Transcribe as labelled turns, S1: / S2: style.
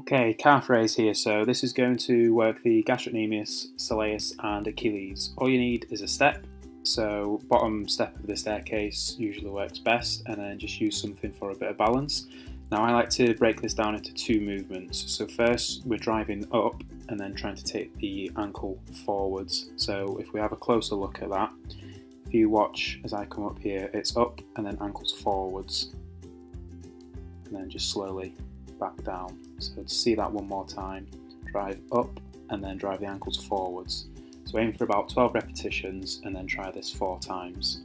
S1: Okay, calf raise here. So this is going to work the gastrocnemius, soleus and Achilles. All you need is a step. So bottom step of the staircase usually works best and then just use something for a bit of balance. Now I like to break this down into two movements. So first we're driving up and then trying to take the ankle forwards. So if we have a closer look at that, if you watch as I come up here, it's up and then ankles forwards. And then just slowly back down. So see that one more time, drive up and then drive the ankles forwards. So aim for about 12 repetitions and then try this four times.